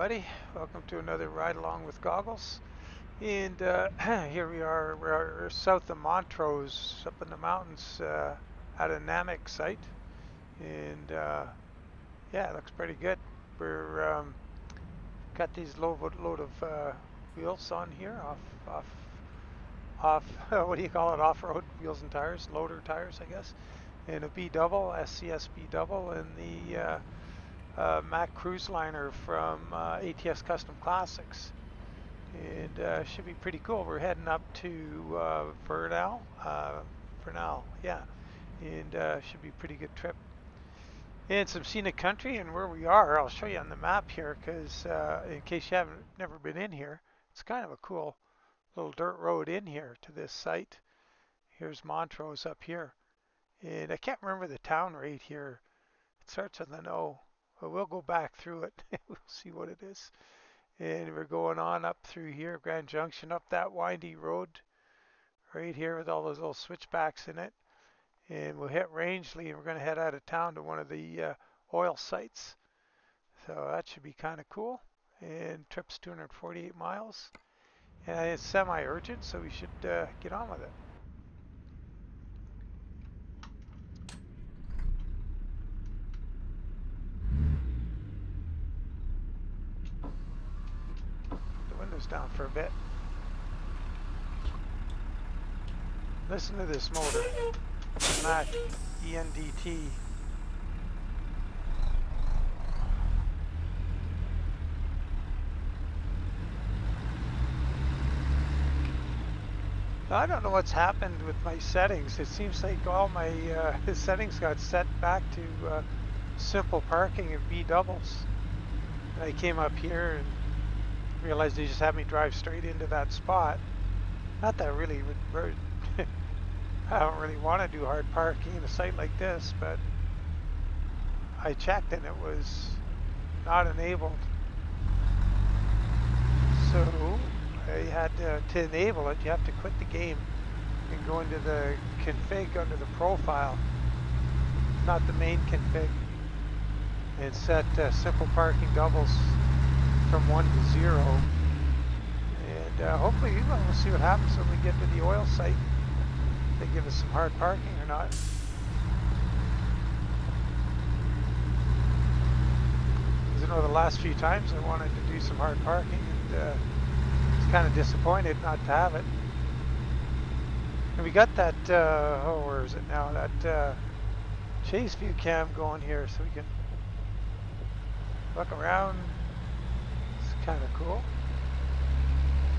everybody. Welcome to another ride along with goggles. And uh, here we are, we're south of Montrose, up in the mountains uh, at a NAMIC site. And uh, yeah, it looks pretty good. We're um, got these load, load of uh, wheels on here, off, off, off. what do you call it? Off-road wheels and tires, loader tires, I guess. And a B double, SCS B double, and the uh, Mack cruise liner from uh, ATS Custom Classics. And uh, should be pretty cool. We're heading up to uh, Vernal, uh, Vernal, yeah. And uh, should be a pretty good trip. And some scenic country and where we are, I'll show you on the map here because uh, in case you haven't never been in here, it's kind of a cool little dirt road in here to this site. Here's Montrose up here. And I can't remember the town right here. It starts with an O. But we'll go back through it. we'll see what it is. And we're going on up through here, Grand Junction, up that windy road right here with all those little switchbacks in it. And we'll hit Rangely and we're going to head out of town to one of the uh, oil sites. So that should be kind of cool. And trip's 248 miles. And it's semi-urgent, so we should uh, get on with it. down for a bit. Listen to this motor. Mack ENDT. I don't know what's happened with my settings. It seems like all my uh, settings got set back to uh, simple parking and B doubles. I came up here and realized they just had me drive straight into that spot. Not that I really would, I don't really want to do hard parking in a site like this, but I checked and it was not enabled. So I had to, to enable it, you have to quit the game and go into the config under the profile, not the main config, and set uh, simple parking doubles from 1 to 0. And uh, hopefully we'll see what happens when we get to the oil site. They give us some hard parking or not. Because I know the last few times I wanted to do some hard parking and uh, was kind of disappointed not to have it. And we got that, uh, oh where is it now, that uh, chase view cam going here so we can look around kind of cool.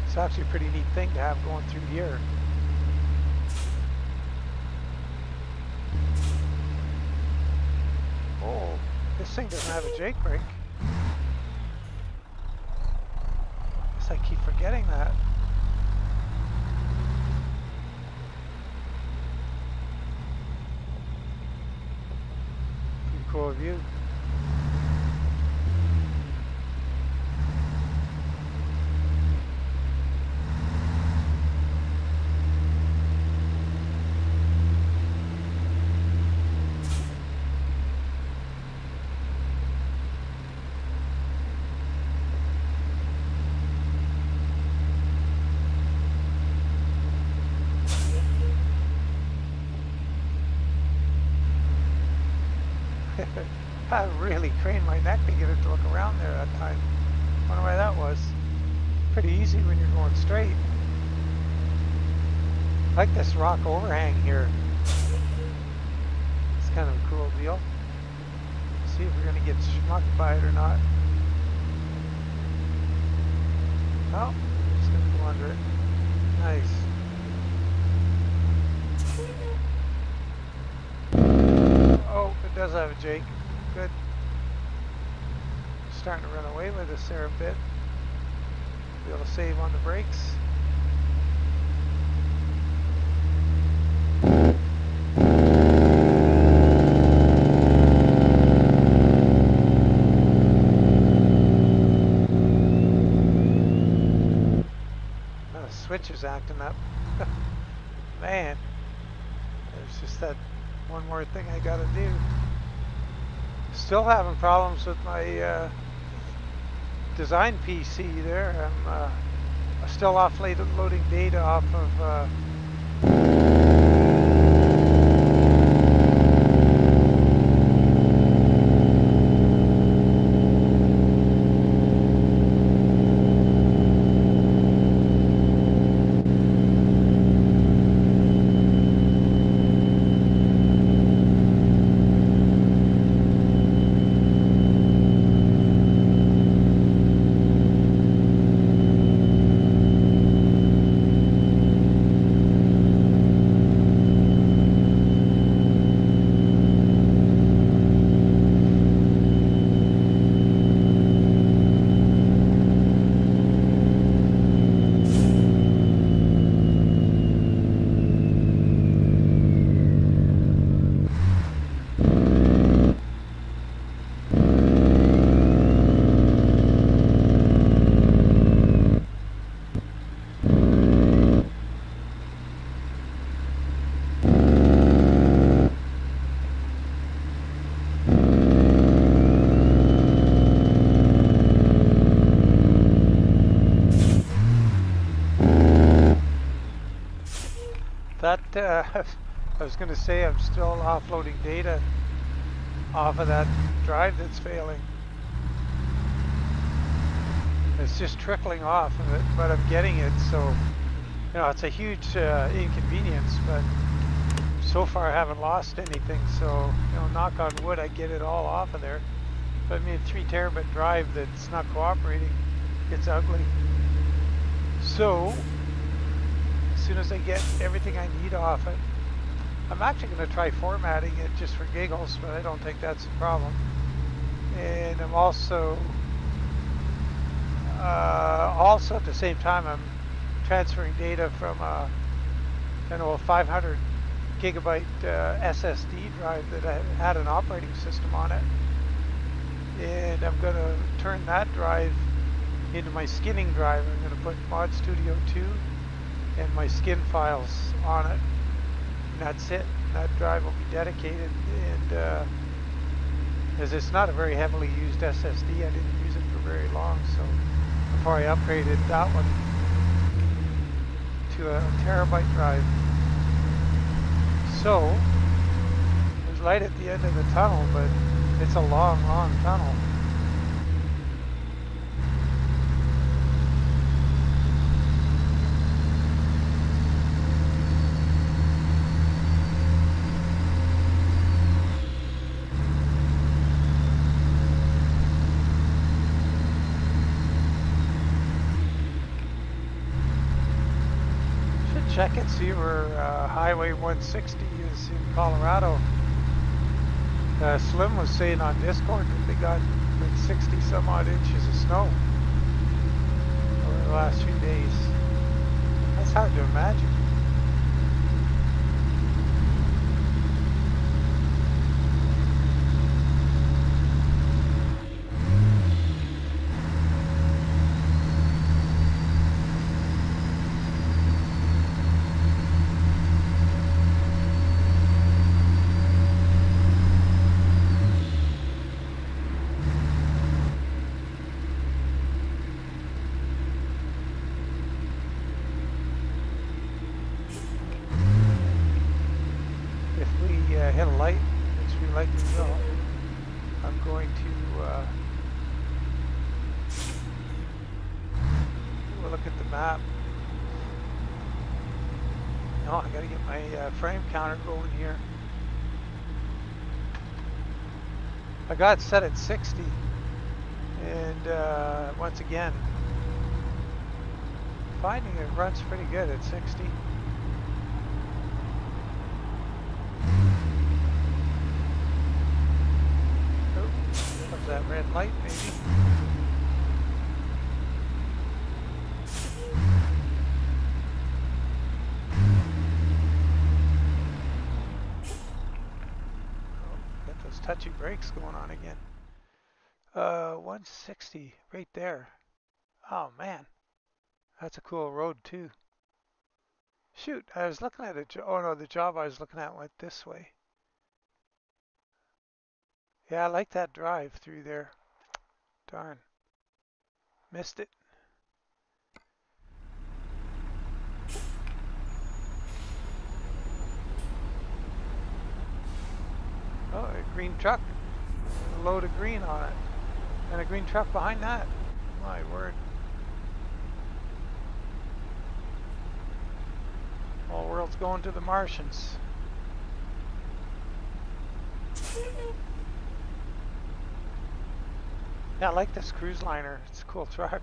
It's actually a pretty neat thing to have going through here. Oh, this thing doesn't have a Jake brake. Guess I keep forgetting that. Pretty cool view. I really craned my neck to get it to look around there that time. Wonder why that was. Pretty easy when you're going straight. I like this rock overhang here. It's kind of a cool deal. See if we're gonna get schmucked by it or not. Oh, just gonna go under it. Nice. Oh, it does have a Jake good. Starting to run away with us there a bit. Be able to save on the brakes. the switch is acting up. Man, there's just that one more thing I gotta do. Still having problems with my uh, design PC there. I'm uh, still offloading data off of uh, I was going to say I'm still offloading data off of that drive that's failing. It's just trickling off of it, but I'm getting it, so you know it's a huge uh, inconvenience. But so far I haven't lost anything, so you know, knock on wood, I get it all off of there. But I mean, a three terabit drive that's not cooperating, it's ugly. So soon as I get everything I need off it. I'm actually going to try formatting it just for giggles, but I don't think that's a problem. And I'm also, uh, also at the same time, I'm transferring data from a, you know, a 500 gigabyte uh, SSD drive that had an operating system on it. And I'm going to turn that drive into my skinning drive. I'm going to put Mod Studio 2 and my skin files on it. And that's it. That drive will be dedicated and uh, as it's not a very heavily used SSD, I didn't use it for very long, so before I upgraded that one to a terabyte drive. So, there's light at the end of the tunnel, but it's a long, long tunnel. Check and see where uh, Highway 160 is in Colorado. Uh, Slim was saying on Discord that they got like 60 some odd inches of snow over the last few days. That's hard to imagine. Got a light, it's really lighting up. I'm going to look at the map. No, I gotta get my frame counter going here. I got set at 60 and uh, once again finding it runs pretty good at 60 oh, that red light maybe touchy brakes going on again. Uh, 160 right there. Oh man, that's a cool road too. Shoot, I was looking at it. Oh no, the job I was looking at went this way. Yeah, I like that drive through there. Darn. Missed it. Oh, a green truck. A load of green on it. And a green truck behind that. My word. All world's going to the Martians. Yeah, I like this cruise liner. It's a cool truck.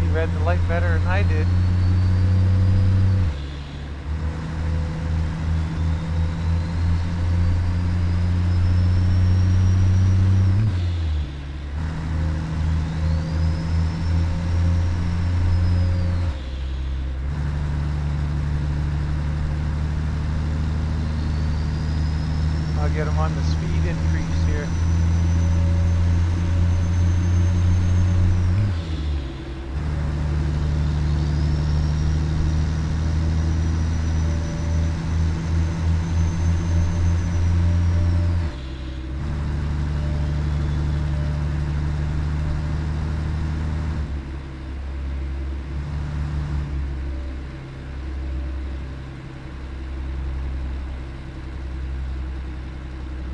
He read the light better than I did. I'll get him on the speed increase here.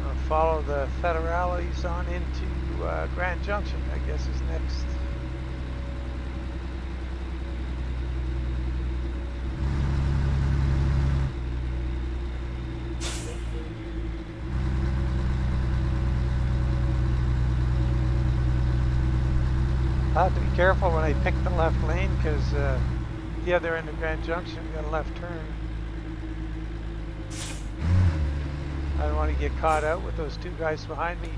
I'll follow the Federales on into uh, Grand Junction, I guess is next. I have to be careful when I pick the left lane because uh, the other end of Grand Junction got a left turn. I don't want to get caught out with those two guys behind me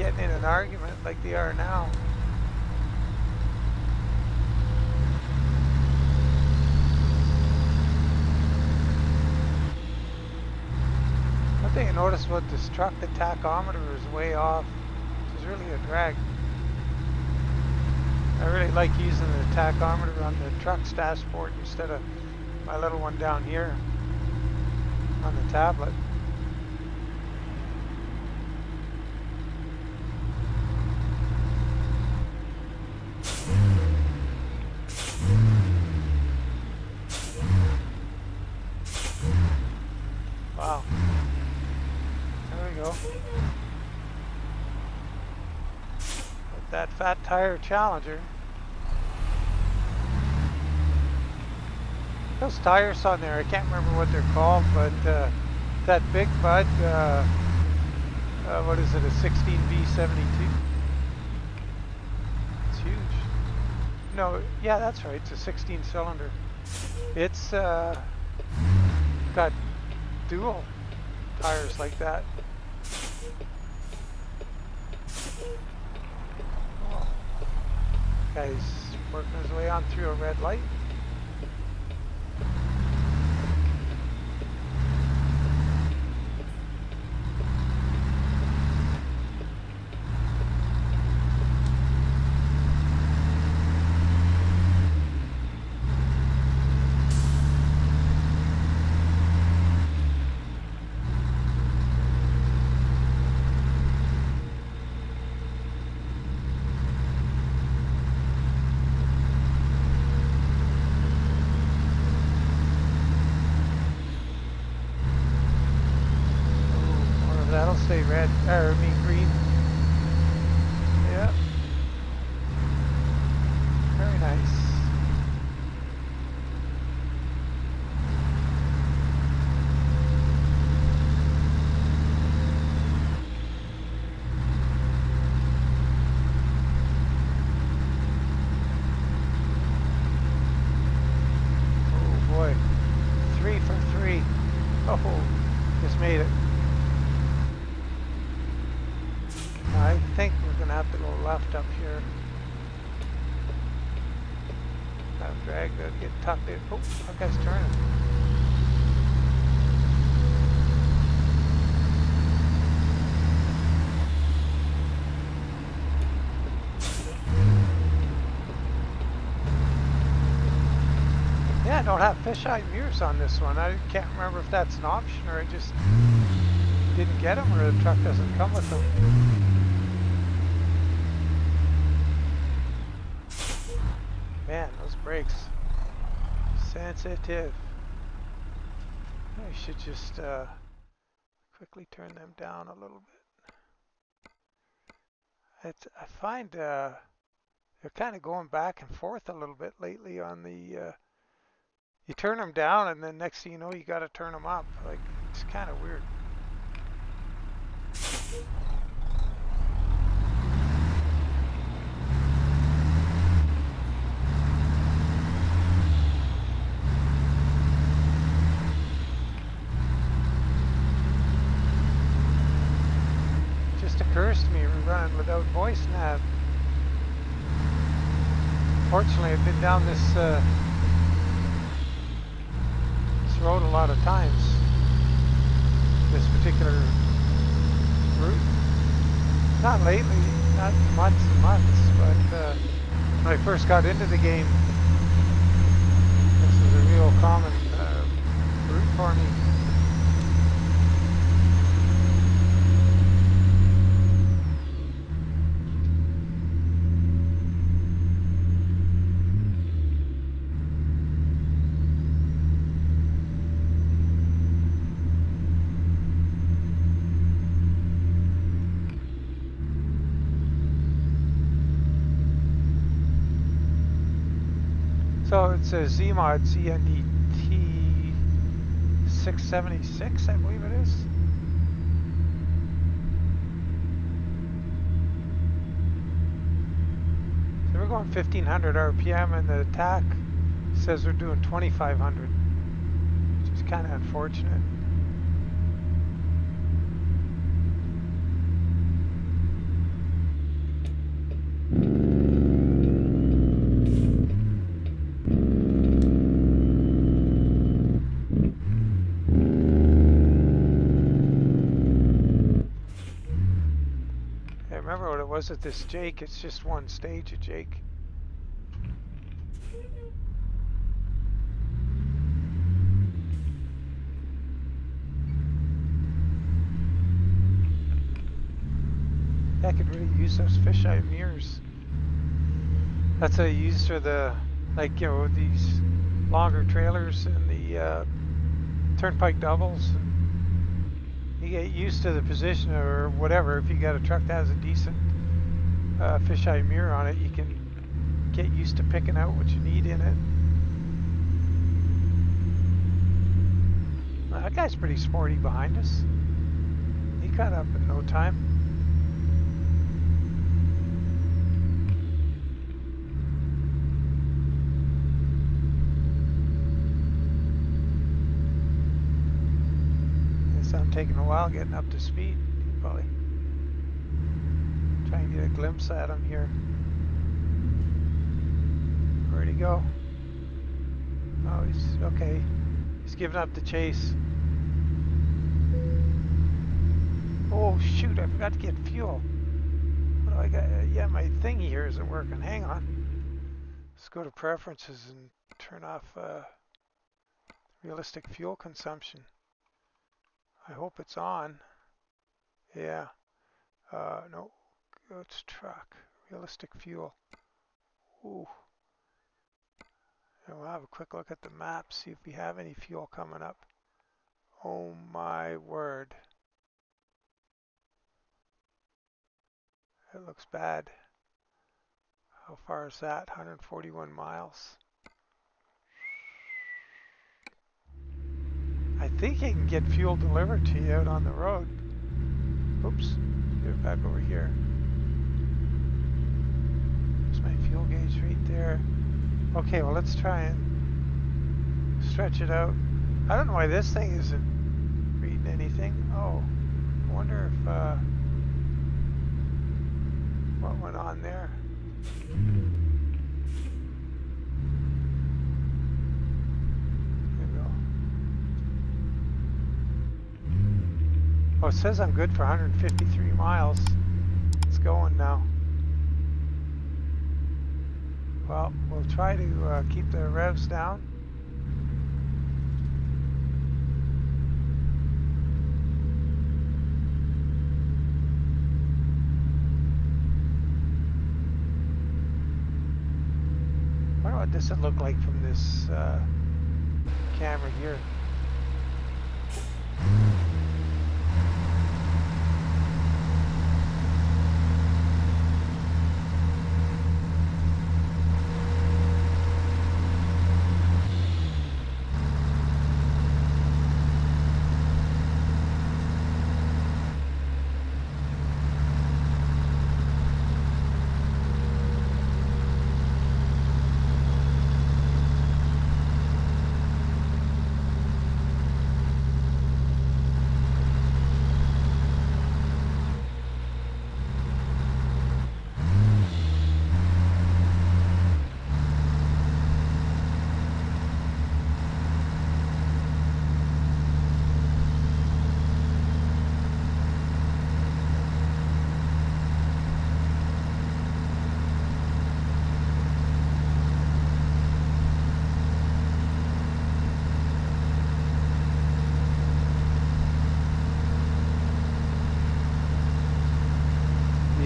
getting in an argument like they are now. One thing I noticed about this truck, the tachometer is way off. It's really a drag. I really like using the tachometer on the truck's dashboard instead of my little one down here on the tablet. Wow. There we go. With that fat tire challenger. Those tires on there, I can't remember what they're called, but uh, that big bud, uh, uh, what is it, a 16V72? It's huge. No, yeah, that's right, it's a 16 cylinder. It's uh, got dual tires like that. Oh. Guy's working his way on through a red light. Ooh, or red, or I mean green. Yeah. Very nice. Oh boy. I think we're going to have to go left up here. That drag to get tucked in. Oh, that guy's turning. Yeah, I don't have fisheye mirrors on this one. I can't remember if that's an option or I just didn't get them or the truck doesn't come with them. Man, those brakes. Sensitive. I should just uh, quickly turn them down a little bit. It's, I find uh, they're kind of going back and forth a little bit lately on the, uh, you turn them down and then next thing you know you got to turn them up. Like, it's kind of weird. Just occurs to me running without voice nav. Fortunately, I've been down this uh, this road a lot of times. This particular route. Not lately, not months and months, but uh, when I first got into the game, this is a real common uh, route for me. So a ZeeMod ENDT 676, I believe it is. So we're going 1500 RPM and the attack says we're doing 2500, which is kind of unfortunate. Yeah, remember what it was at this Jake? It's just one stage of Jake. I could really use those fisheye mirrors. That's what I use for the, like, you know, these longer trailers and the uh, turnpike doubles. You get used to the position or whatever. If you got a truck that has a decent uh, fisheye mirror on it, you can get used to picking out what you need in it. That guy's pretty sporty behind us. He caught up in no time. Guess I'm taking a while getting up to speed. Probably try and get a glimpse at him here. Where'd he go? Oh, he's okay. He's giving up the chase. Oh shoot! I forgot to get fuel. What do I got? Uh, yeah, my thing here isn't working. Hang on. Let's go to preferences and turn off uh, realistic fuel consumption. I hope it's on. Yeah. Uh, no. It's truck. Realistic fuel. Ooh. And we'll have a quick look at the map, see if we have any fuel coming up. Oh my word. It looks bad. How far is that? 141 miles. I think you can get fuel delivered to you out on the road. Oops, get it back over here. There's my fuel gauge right there. Okay, well let's try and stretch it out. I don't know why this thing isn't reading anything. Oh, I wonder if uh, going there. There we go. Oh, it says I'm good for 153 miles. It's going now. Well, we'll try to uh, keep the revs down. wonder what this would look like from this uh, camera here.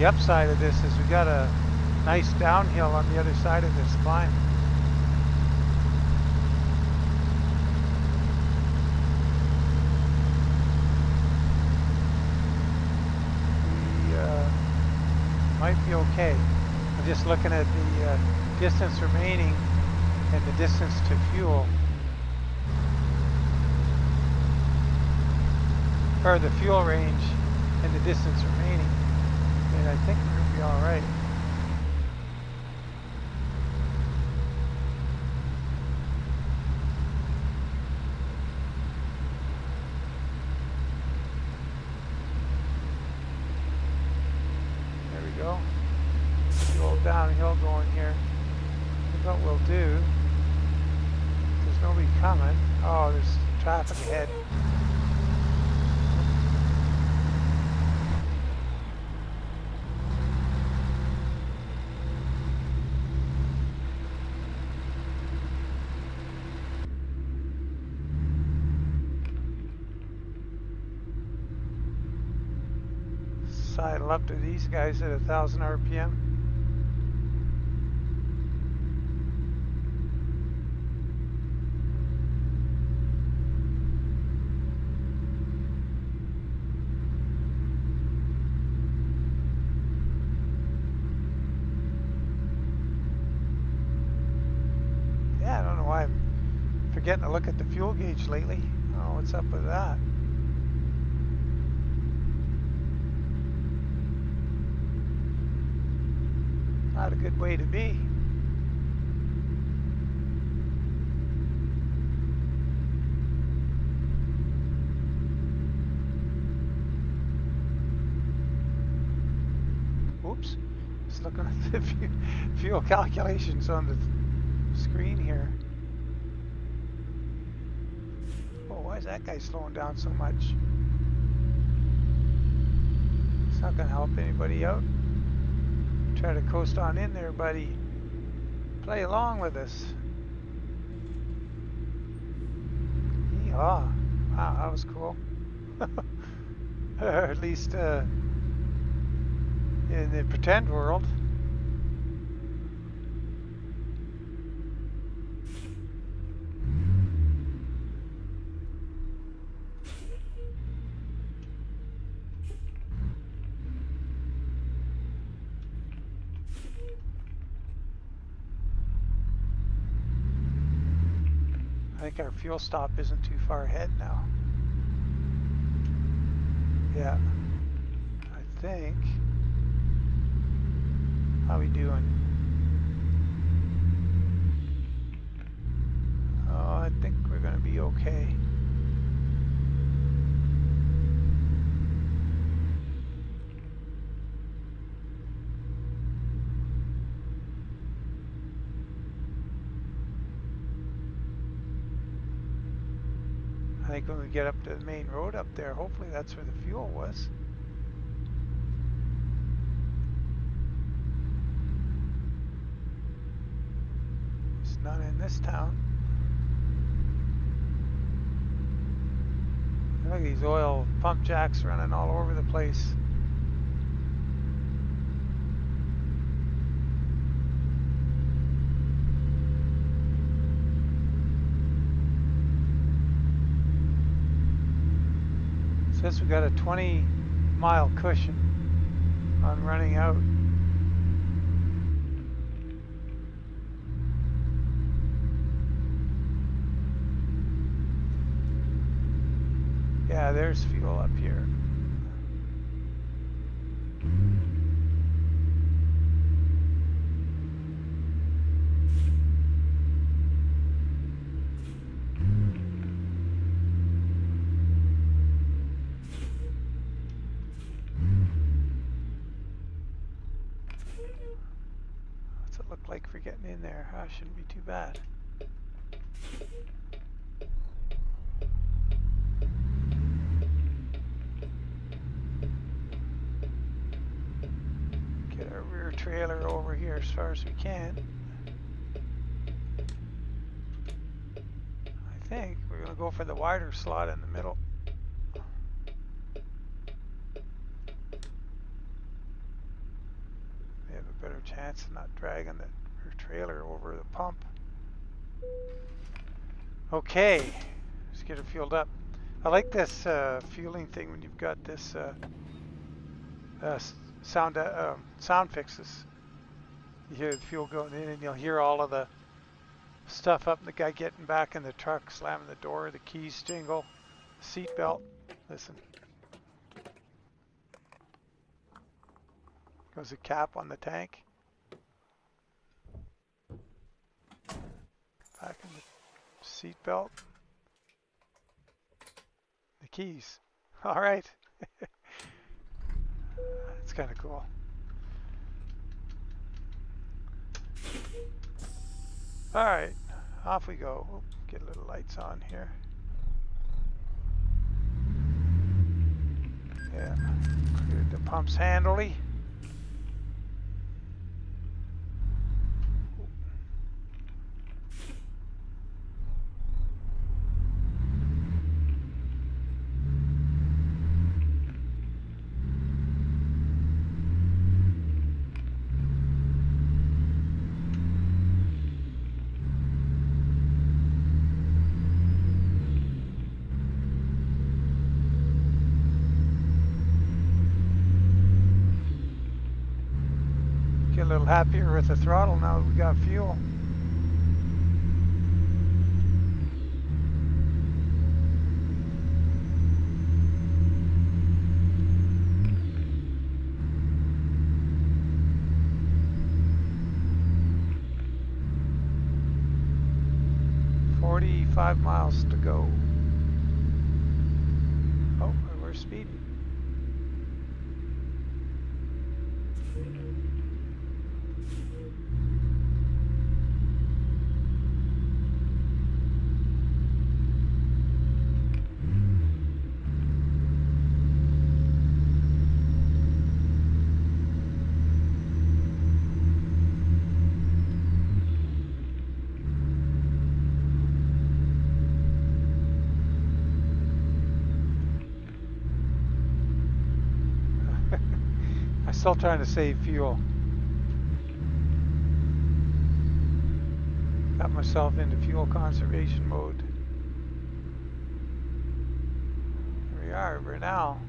The upside of this is we got a nice downhill on the other side of this climb. We uh, might be okay. I'm just looking at the uh, distance remaining and the distance to fuel. Or the fuel range and the distance remaining. And I think we're gonna be all right. There we go. Fuel downhill going here. I think what we'll do. There's nobody coming. Oh, there's traffic ahead. Sidle up to these guys at a thousand RPM. Yeah, I don't know why I'm forgetting to look at the fuel gauge lately. Oh, what's up with that? Not a good way to be. Oops, just looking at the fuel calculations on the screen here. Oh, why is that guy slowing down so much? It's not going to help anybody out. Try to coast on in there, buddy. Play along with us. Yeehaw. Wow, that was cool. or at least uh, in the pretend world. Think our fuel stop isn't too far ahead now. Yeah. I think. How we doing? Oh, I think we're gonna be okay. Think when we get up to the main road up there, hopefully that's where the fuel was. There's none in this town. Look at these oil pump jacks running all over the place. Says we got a 20 mile cushion on running out. Yeah, there's fuel up here. What's it look like for getting in there? Huh? Shouldn't be too bad. Get our rear trailer over here as far as we can. I think we're going to go for the wider slot in the middle. We have a better chance of not dragging the trailer over the pump. Okay, let's get it fueled up. I like this uh, fueling thing when you've got this uh, uh, sound uh, um, sound fixes. You hear the fuel going in, and you'll hear all of the stuff up. The guy getting back in the truck, slamming the door, the keys jingle, seat belt. Listen. Goes a cap on the tank. Back in the seat belt. The keys. All right. That's kind of cool. All right, off we go. Get a little lights on here. Yeah, cleared the pumps handily. Get a little happier with the throttle now that we got fuel. Forty-five miles to go. Oh, we're speeding. I'm still trying to save fuel. Got myself into fuel conservation mode. Here we are, we're now.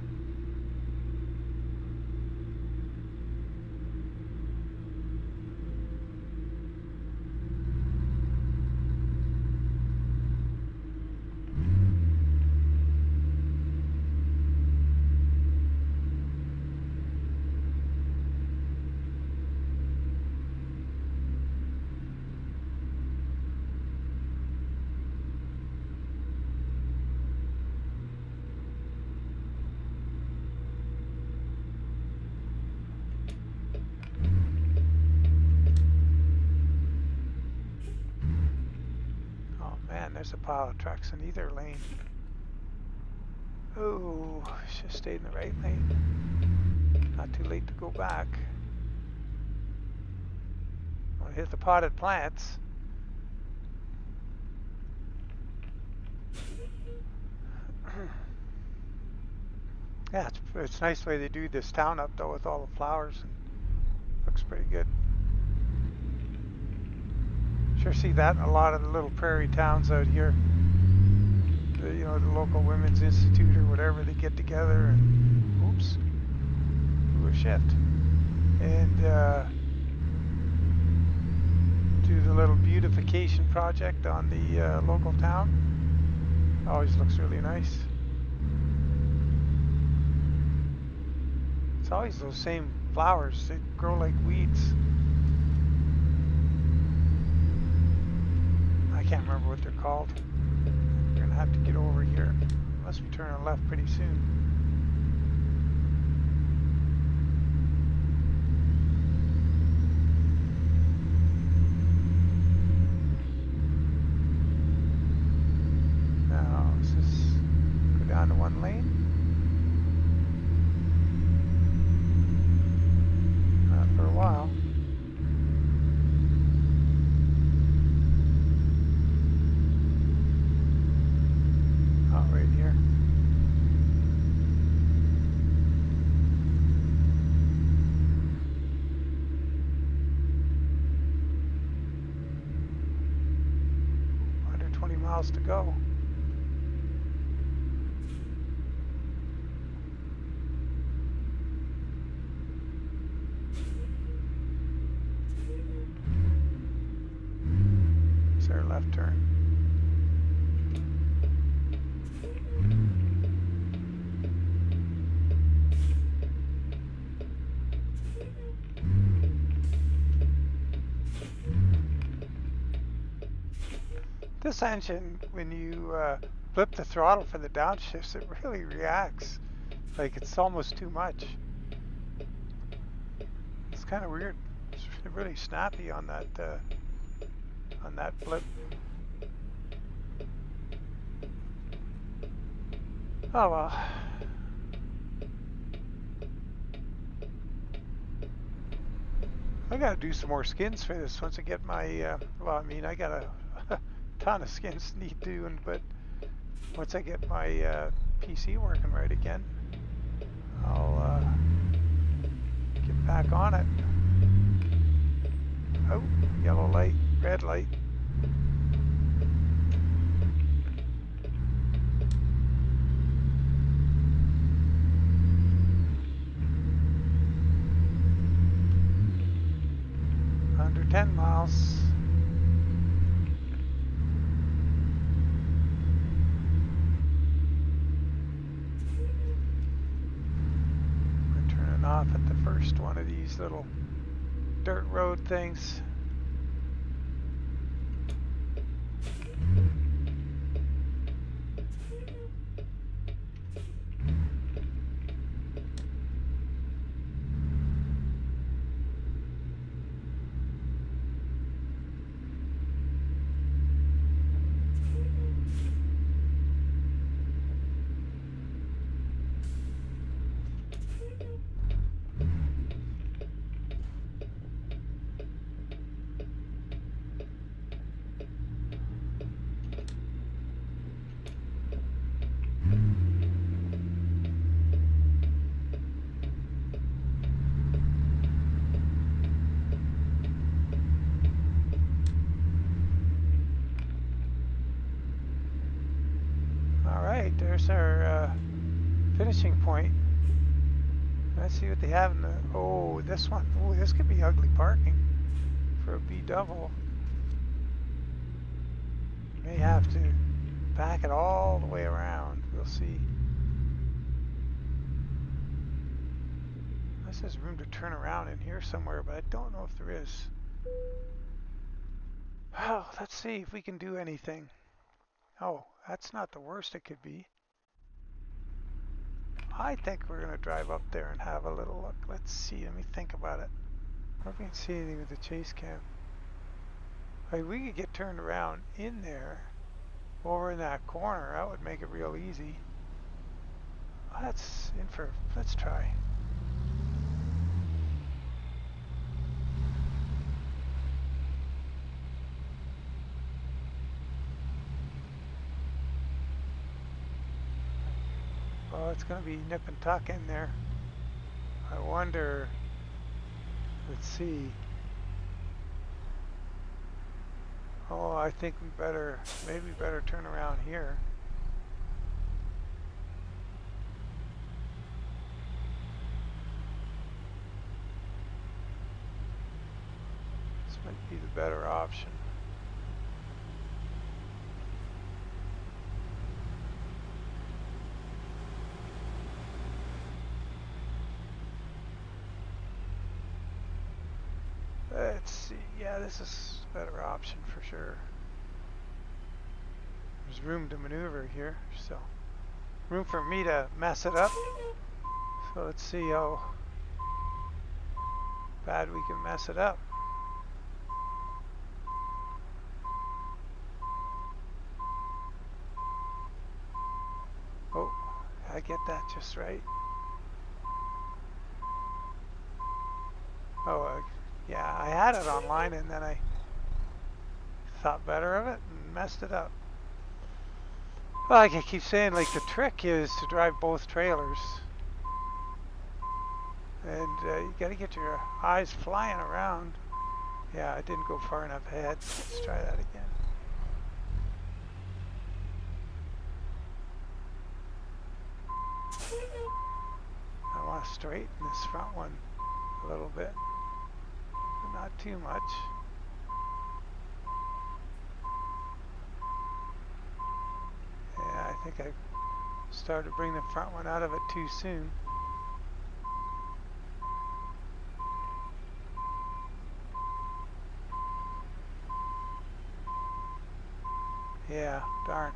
Oh man, there's a pile of trucks in either lane. Oh, should have stayed in the right lane. Not too late to go back. Want to hit the potted plants. yeah, it's, it's nice the way they do this town up though with all the flowers and looks pretty good. Sure see that in a lot of the little prairie towns out here you know, the local women's institute or whatever, they get together and, oops, do a shift. And uh, do the little beautification project on the uh, local town. Always looks really nice. It's always those same flowers. They grow like weeds. I can't remember what they're called have to get over here. Must be turning left pretty soon. Now, let's just go down to one lane. Not for a while. miles to go. It's our left turn. This engine, when you uh, flip the throttle for the downshifts, it really reacts like it's almost too much. It's kind of weird. It's really snappy on that uh, on that flip. Oh well. I gotta do some more skins for this once I get my, uh, well I mean I gotta ton of skins need doing, but once I get my uh, PC working right again, I'll uh, get back on it. Oh, yellow light, red light. Under 10 miles. off at the first one of these little dirt road things. there's our uh, finishing point. Let's see what they have in the, oh, this one. Oh, this could be ugly parking for a B double. May have to back it all the way around. We'll see. This has room to turn around in here somewhere, but I don't know if there is. Well, let's see if we can do anything. Oh, that's not the worst it could be. I think we're going to drive up there and have a little look. Let's see. Let me think about it. I don't know if we can see anything with the chase cam. Like we could get turned around in there, over in that corner. That would make it real easy. That's in for, let's try. It's going to be nip and tuck in there. I wonder, let's see. Oh, I think we better, maybe better turn around here. This might be the better option. Let's see. Yeah, this is a better option for sure. There's room to maneuver here, so room for me to mess it up. So let's see how bad we can mess it up. Oh, I get that just right. Oh, uh, yeah, I had it online and then I thought better of it and messed it up. Well, like I keep saying, like the trick is to drive both trailers. And uh, you gotta get your eyes flying around. Yeah, I didn't go far enough ahead. Let's try that again. I want to straighten this front one a little bit too much. Yeah, I think I started to bring the front one out of it too soon. Yeah, darn.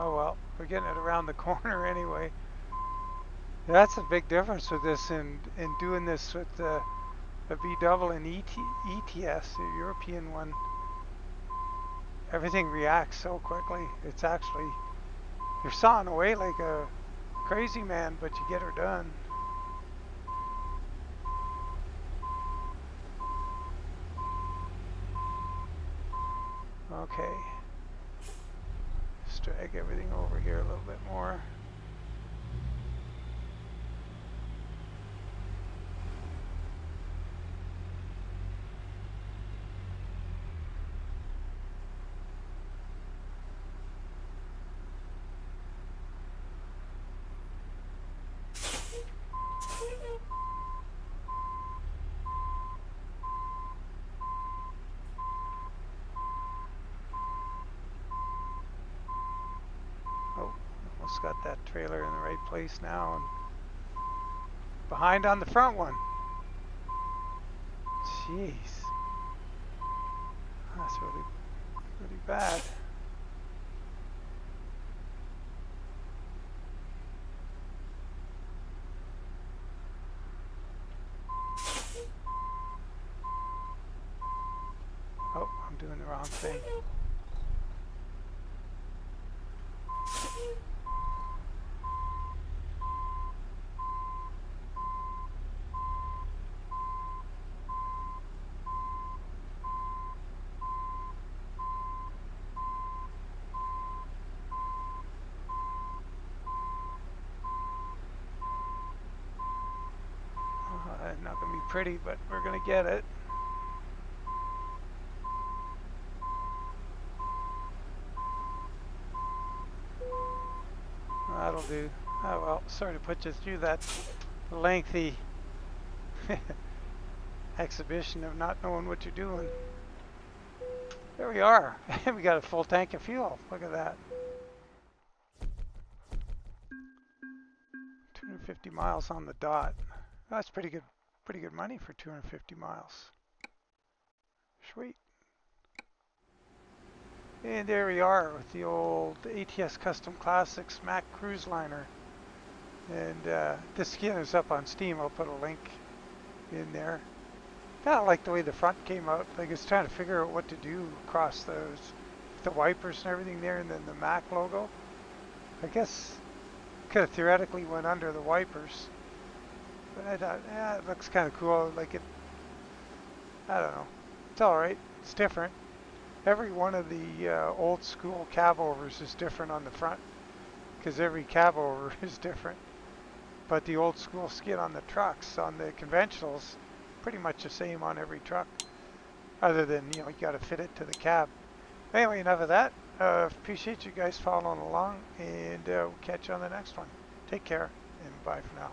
Oh well, we're getting it around the corner anyway. That's a big difference with this and in, in doing this with the a B double and ET, ETS, the European one, everything reacts so quickly. It's actually, you're sawing away like a crazy man, but you get her done. Okay. Drag everything over here a little bit more. Almost got that trailer in the right place now and behind on the front one. Jeez. That's really, really bad. Oh, I'm doing the wrong thing. not going to be pretty, but we're going to get it. That'll do. Oh well, sorry to put you through that lengthy exhibition of not knowing what you're doing. There we are. we got a full tank of fuel. Look at that. 250 miles on the dot. That's pretty good Pretty good money for 250 miles. Sweet. And there we are with the old ATS Custom Classics Mac Cruise Liner. And uh, this skin is up on Steam. I'll put a link in there. Kind of like the way the front came out. Like it's trying to figure out what to do across those, the wipers and everything there, and then the Mack logo. I guess Could have theoretically went under the wipers. But I thought, yeah, it looks kind of cool. Like it, I don't know. It's all right. It's different. Every one of the uh, old school cab overs is different on the front because every cab over is different. But the old school skid on the trucks, on the conventionals, pretty much the same on every truck. Other than, you know, you got to fit it to the cab. Anyway, enough of that. Uh, appreciate you guys following along and uh, we'll catch you on the next one. Take care and bye for now.